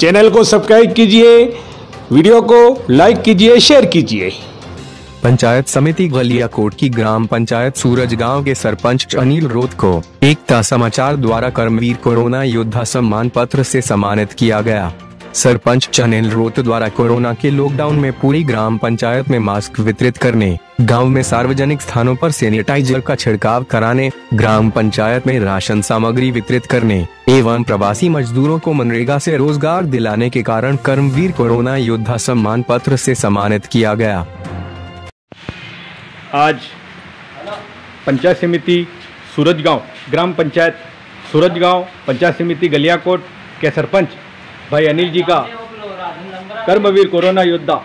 Channel को subscribe कीजिए, video को लाइक कीजिए, शेयर कीजिए। पंचायत समिति गलियाकोट की ग्राम पंचायत सूरज गाँव के सरपंच अनिल रोत को एकता समाचार द्वारा कर्मवीर कोरोना योद्धा सम्मान पत्र से सम्मानित किया गया। सरपंच अनिल रोत द्वारा कोरोना के लॉकडाउन में पूरी ग्राम पंचायत में मास्क वितरित करने गाँव में सार्वजनिक स्थानों पर सैनिटाइजर का छिड़काव कराने, ग्राम पंचायत में राशन सामग्री वितरित करने एवं प्रवासी मजदूरों को मनरेगा से रोज़गार दिलाने के कारण कर्मवीर कोरोना योद्धा सम्मान पत्र से सम्मानित किया गया। आज पंचायत समिति सूरजगांव, ग्राम पंचायत सूरजगांव, पंचायत समिति गलियाकोट के सरपंच भाई अनिल जी का कर्मवीर कोरोना योद्धा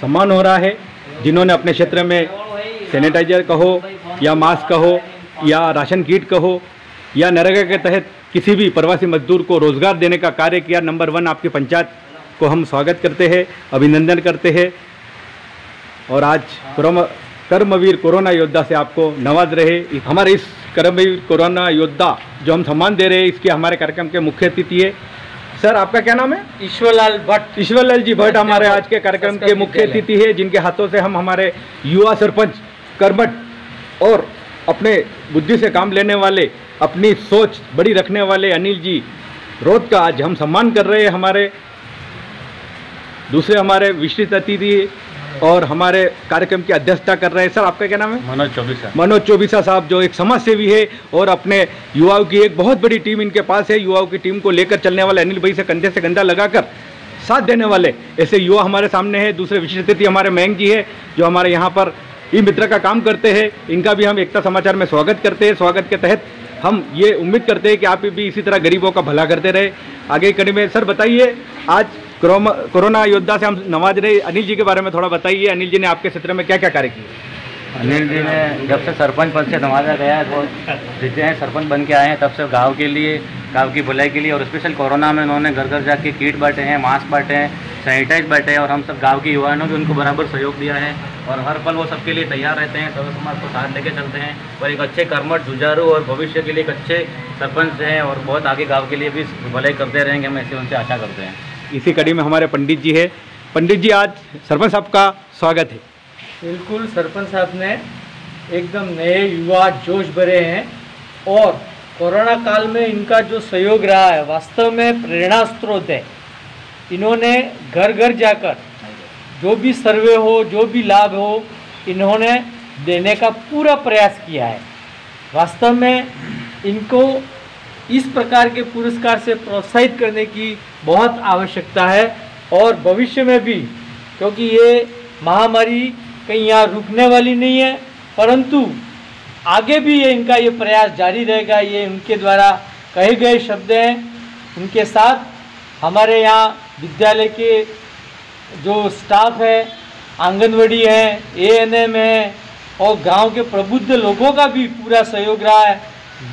सम्मान हो रहा है। जिन्होंने अपने क्षेत्र में सैनिटाइजर कहो, या मास्क कहो, या राशन किट कहो, या नरेगा के तहत किसी भी प्रवासी मजदूर को रोज़गार देने का कार्य किया नंबर वन आपकी पंचायत को हम स्वागत करते हैं, अभिनंदन करते हैं। और आज कर्मवीर कोरोना योद्धा से आपको नवाज़ रहे। हमारे इस कर्मवीर कोरोना योद्धा जो हम सम्मान दे रहे हैं, इसके हमारे कार्यक्रम के मुख्य अतिथि है। सर आपका क्या नाम है? ईश्वरलाल भट्ट। ईश्वरलाल जी भट्ट हमारे आज के कार्यक्रम के मुख्य अतिथि है जिनके हाथों से हम हमारे युवा सरपंच कर्मठ और अपने बुद्धि से काम लेने वाले अपनी सोच बड़ी रखने वाले अनिल जी रोध का आज हम सम्मान कर रहे हैं हमारे दूसरे हमारे विशिष्ट अतिथि और हमारे कार्यक्रम की अध्यक्षता कर रहे हैं। सर आपका क्या नाम है? मनोज चौबीसा। मनोज चौबीसा साहब जो एक समाज सेवी है और अपने युवाओं की एक बहुत बड़ी टीम इनके पास है। युवाओं की टीम को लेकर चलने वाले अनिल भाई से कंधे से कंधा लगाकर साथ देने वाले ऐसे युवा हमारे सामने हैं। दूसरे विशिष्ट अतिथि हमारे मैंग जी है जो हमारे यहाँ पर ई मित्र का काम करते हैं। इनका भी हम एकता समाचार में स्वागत करते हैं। स्वागत के तहत हम ये उम्मीद करते हैं कि आप भी इसी तरह गरीबों का भला करते रहे। आगे कड़ी में सर बताइए आज कोरोना योद्धा से हम नवाज़ रहे। अनिल जी के बारे में थोड़ा बताइए। अनिल जी ने आपके क्षेत्र में क्या क्या कार्य किए? अनिल जी ने जब से सरपंच पद से नवाजा गया है, वो जितने हैं सरपंच बन के आए हैं, तब से गाँव के लिए, गाँव की भलाई के लिए और स्पेशल कोरोना में उन्होंने घर घर जाके किट बांटे हैं, मास्क बांटे हैं सैनिटाइज बांटे हैं और हम सब गाँव के युवाओं ने भी उनको बराबर सहयोग दिया है और हर पल वो सबके लिए तैयार रहते हैं, सर्व समाज को साथ लेके चलते हैं और एक अच्छे कर्मठ, जुझारू और भविष्य के लिए एक अच्छे सरपंच हैं और बहुत आगे गाँव के लिए भी भलाई करते रहेंगे। हम ऐसे उनसे आशा करते हैं। इसी कड़ी में हमारे पंडित जी है। पंडित जी, आज सरपंच साहब का स्वागत है। बिल्कुल, सरपंच साहब ने एकदम नए युवा जोश भरे हैं और कोरोना काल में इनका जो सहयोग रहा है, वास्तव में प्रेरणा स्रोत है। इन्होंने घर घर जाकर जो भी सर्वे हो, जो भी लाभ हो, इन्होंने देने का पूरा प्रयास किया है। वास्तव में इनको इस प्रकार के पुरस्कार से प्रोत्साहित करने की बहुत आवश्यकता है और भविष्य में भी क्योंकि ये महामारी कहीं यहाँ रुकने वाली नहीं है परंतु आगे भी ये इनका ये प्रयास जारी रहेगा ये उनके द्वारा कहे गए शब्द हैं। उनके साथ हमारे यहाँ विद्यालय के जो स्टाफ है आंगनवाड़ी है एएनएम है और गाँव के प्रबुद्ध लोगों का भी पूरा सहयोग रहा है।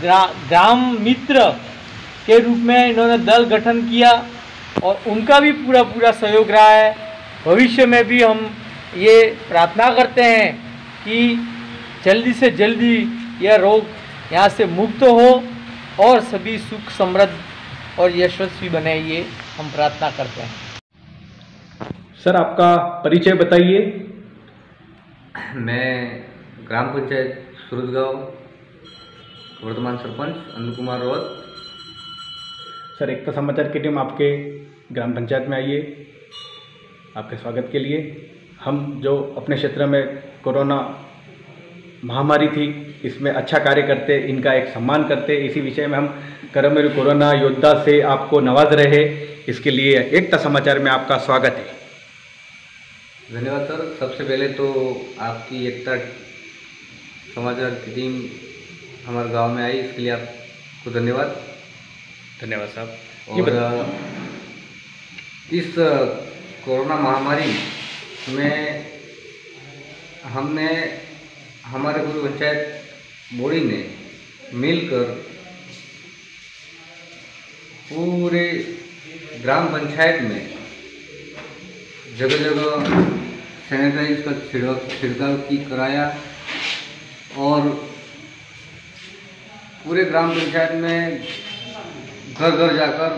ग्रा, ग्राम मित्र के रूप में इन्होंने दल गठन किया। और उनका भी पूरा पूरा सहयोग रहा है। भविष्य में भी हम ये प्रार्थना करते हैं कि जल्दी से जल्दी यह रोग यहाँ से मुक्त हो और सभी सुख समृद्ध और यशस्वी बने ये हम प्रार्थना करते हैं। सर आपका परिचय बताइए। मैं ग्राम पंचायत सूरजगांव वर्तमान सरपंच अनिल कुमार रोहत सर एकता समाचार की टीम आपके ग्राम पंचायत में आई है। आपके स्वागत के लिए। हम जो अपने क्षेत्र में कोरोना महामारी थी, इसमें अच्छा कार्य करते, इनका एक सम्मान करते, इसी विषय में हम कर्मवीर कोरोना योद्धा से आपको नवाज़ रहे। इसके लिए एकता समाचार में आपका स्वागत है। धन्यवाद सर। सबसे पहले तो आपकी एकता समाचार की टीम हमारे गाँव में आई, इसके लिए आपको धन्यवाद। धन्यवाद साहब। और इस कोरोना महामारी में हमने हमारे पूरी पंचायत बॉडी ने मिलकर पूरे ग्राम पंचायत में जगह जगह सैनिटाइज का छिड़काव की कराया और पूरे ग्राम पंचायत में घर घर जाकर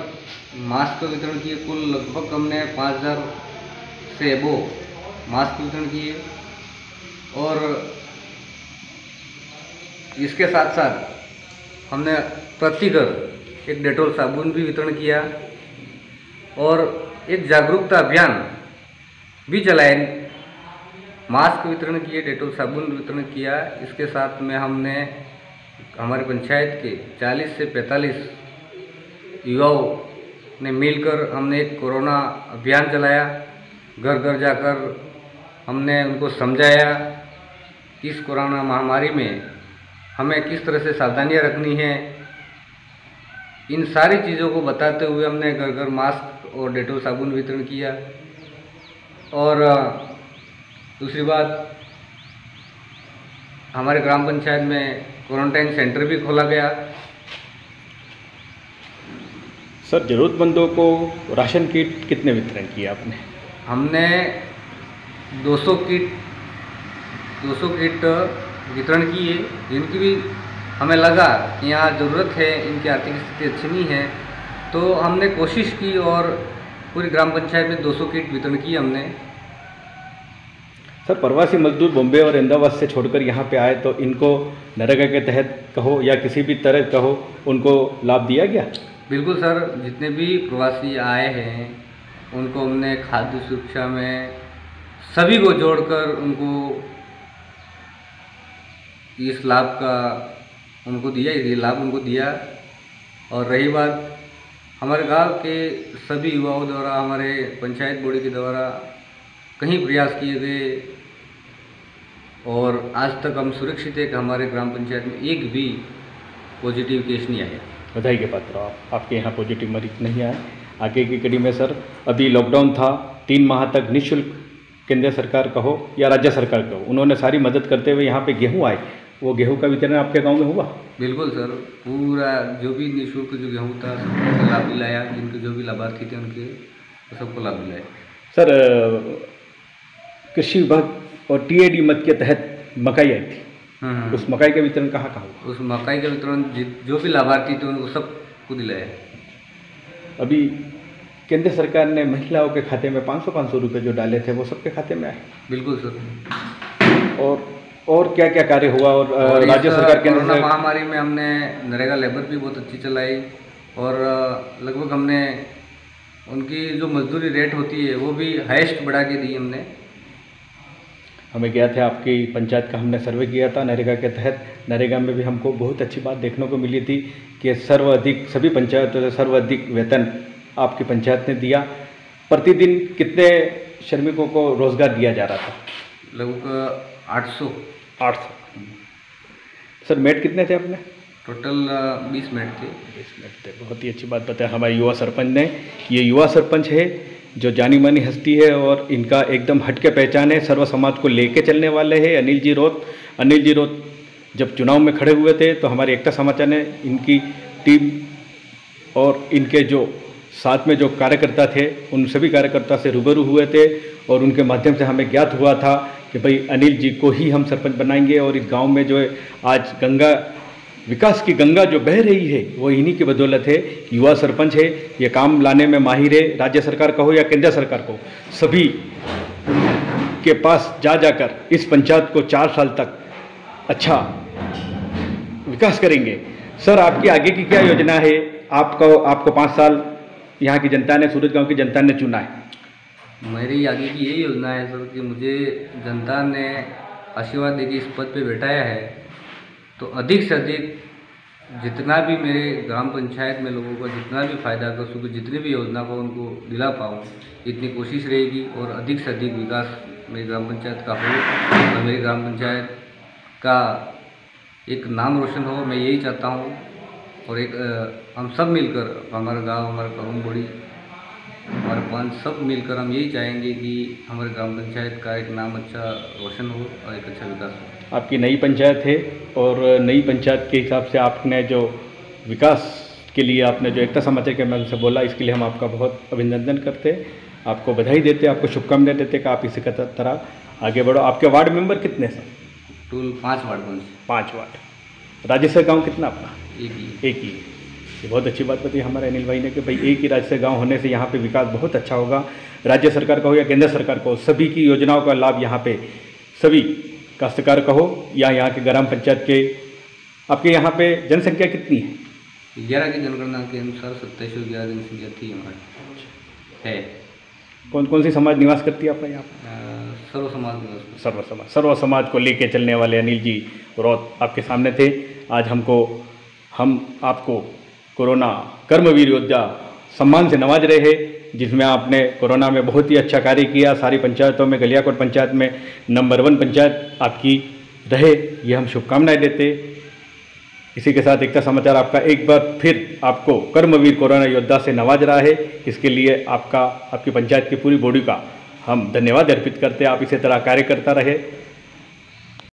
मास्क का वितरण किए। कुल लगभग हमने पाँच हज़ार से एबो मास्क वितरण किए। और इसके साथ साथ हमने प्रति घर एक डेटोल साबुन भी वितरण किया। और एक जागरूकता अभियान भी चलाए। मास्क वितरण किए, डेटोल साबुन वितरण किया। इसके साथ में हमने हमारे पंचायत के 40 से 45 युवाओं ने मिलकर हमने एक कोरोना अभियान चलाया। घर घर जाकर हमने उनको समझाया कि इस कोरोना महामारी में हमें किस तरह से सावधानियाँ रखनी है। इन सारी चीज़ों को बताते हुए हमने घर घर मास्क और डेटोल साबुन वितरण किया। और दूसरी बात, हमारे ग्राम पंचायत में क्वारंटाइन सेंटर भी खोला गया। सर ज़रूरतमंदों को राशन किट कितने वितरण किए आपने? हमने 200 किट 200 किट वितरण किए। जिनकी भी हमें लगा कि यहाँ ज़रूरत है इनकी आर्थिक स्थिति अच्छी नहीं है। तो हमने कोशिश की और पूरी ग्राम पंचायत में 200 किट वितरण किए हमने। सर प्रवासी मजदूर बॉम्बे और अहमदाबाद से छोड़कर यहाँ पे आए तो इनको नरेगा के तहत कहो या किसी भी तरह कहो उनको लाभ दिया गया? बिल्कुल सर, जितने भी प्रवासी आए हैं, उनको हमने खाद्य सुरक्षा में सभी को जोड़कर उनको इस लाभ का उनको दिया, ये लाभ उनको दिया। और रही बात, हमारे गाँव के सभी युवाओं द्वारा, हमारे पंचायत बोर्ड के द्वारा कहीं प्रयास किए गए। और आज तक हम सुरक्षित है कि हमारे ग्राम पंचायत में एक भी पॉजिटिव केस नहीं आया। बधाई के पात्र हो। आप आपके यहाँ पॉजिटिव मरीज़ नहीं आए। आगे की कड़ी में सर अभी लॉकडाउन था तीन माह तक निःशुल्क केंद्र सरकार कहो या राज्य सरकार कहो उन्होंने सारी मदद करते हुए यहाँ पे गेहूँ आए। वो गेहूँ का वितरण आपके गाँव में हुआ? बिल्कुल सर पूरा जो भी निःशुल्क जो गेहूँ था सबको लाभ दिलाया। जिनके जो भी लाभार्थी थे उनके सबको लाभ दिलाया। सर कृषि विभाग और टीएडी मत के तहत मकाई आई थी। उस मकाई का वितरण कहाँ कहाँ हुआ? उस मकाई का वितरण जि- भी लाभार्थी थे उनको सबको दिलाया अभी केंद्र सरकार ने महिलाओं के खाते में 500 500 रुपए जो डाले थे वो सबके खाते में आए? बिल्कुल सर। और और क्या क्या कार्य हुआ? और, और राज्य सरकार केंद्र कोरोना महामारी में हमने नरेगा लेबर भी बहुत अच्छी चलाई। और लगभग हमने उनकी जो मजदूरी रेट होती है वो भी हाइस्ट बढ़ा के दी हमने। हमें गया था आपकी पंचायत का हमने सर्वे किया था नरेगा के तहत। नरेगा में भी हमको बहुत अच्छी बात देखने को मिली थी कि सर्वाधिक सभी पंचायतों से सर्वाधिक वेतन आपकी पंचायत ने दिया। प्रतिदिन कितने श्रमिकों को रोज़गार दिया जा रहा था? लगभग आठ सौ। आठ सौ। सर मेट कितने थे अपने टोटल बीस मिनट थे। बीस मिनट थे बहुत ही अच्छी बात बताया हमारे युवा सरपंच ने। ये युवा सरपंच है जो जानी मानी हस्ती है और इनका एकदम हटके पहचान है, सर्व समाज को लेके चलने वाले हैं अनिल जी रोत। अनिल जी रोत जब चुनाव में खड़े हुए थे तो हमारे एकता समाचार ने इनकी टीम और इनके जो साथ में जो कार्यकर्ता थे, उन सभी कार्यकर्ता से रूबरू हुए थे और उनके माध्यम से हमें ज्ञात हुआ था कि भाई अनिल जी को ही हम सरपंच बनाएँगे और इस गाँव में जो है, आज गंगा विकास की गंगा जो बह रही है, वो इन्हीं की बदौलत है। युवा सरपंच है, ये काम लाने में माहिर है। राज्य सरकार का हो या केंद्र सरकार को, सभी के पास जा जाकर इस पंचायत को चार साल तक अच्छा विकास करेंगे। सर, आपकी आगे की क्या योजना है? आपको आपको पाँच साल यहाँ की जनता ने, सूरज गाँव की जनता ने चुना है। मेरी आगे की यही योजना है सर कि मुझे जनता ने आशीर्वाद देके इस पद पे बैठाया है। तो अधिक से अधिक जितना भी मेरे ग्राम पंचायत में लोगों को जितना भी फ़ायदा कर सकूँ जितनी भी योजना को उनको दिला पाऊँ इतनी कोशिश रहेगी और अधिक से अधिक विकास मेरी ग्राम पंचायत का हो और मेरी ग्राम पंचायत का एक नाम रोशन हो। मैं यही चाहता हूँ और एक अ, हम सब मिलकर हमारा गाँव हमारा करुण बोड़ी हमारे पंच सब मिलकर हम यही चाहेंगे कि हमारे ग्राम पंचायत का एक नाम अच्छा रोशन हो और एक अच्छा विकास हो। आपकी नई पंचायत है और नई पंचायत के हिसाब से आपने जो विकास के लिए आपने जो एकता समाचार के माध्यम से बोला इसके लिए हम आपका बहुत अभिनंदन करते हैं। आपको बधाई देते आपको शुभकामनाएँ देते कि आप इसी का तरह आगे बढ़ो। आपके वार्ड मेंबर कितने सर? टूल पाँच वार्ड बन पाँच वार्ड। राजेश्वर गाँव कितना अपना? एक ही एक ही ये बहुत अच्छी बात बताई हमारे अनिल भाई ने कि भाई एक ही राज्य से गाँव होने से यहाँ पे विकास बहुत अच्छा होगा। राज्य सरकार का हो या केंद्र सरकार का हो सभी की योजनाओं का लाभ यहाँ पे सभी काश्तकार का हो या यहाँ के ग्राम पंचायत के आपके यहाँ पे जनसंख्या कितनी है? ग्यारह की जनगणना के अनुसार सत्ताईस सौ ग्यारह जनसंख्या थी हमारी। है। कौन कौन सी समाज निवास करती है आपका यहाँ? सर्व समाज निवास सर्व समाज सर्व समाज को लेके चलने वाले अनिल जी रौत आपके सामने थे। आज हमको हम आपको कोरोना कर्मवीर योद्धा सम्मान से नवाज़ रहे हैं। जिसमें आपने कोरोना में बहुत ही अच्छा कार्य किया, सारी पंचायतों में, गलियाकोट पंचायत में, नंबर वन पंचायत आपकी रहे, ये हम शुभकामनाएँ देते। इसी के साथ एकता समाचार आपका एक बार फिर आपको कर्मवीर कोरोना योद्धा से नवाज़ रहा है। इसके लिए आपका, आपकी पंचायत की पूरी बॉडी का हम धन्यवाद अर्पित करते हैं। आप इसी तरह कार्य करता रहे।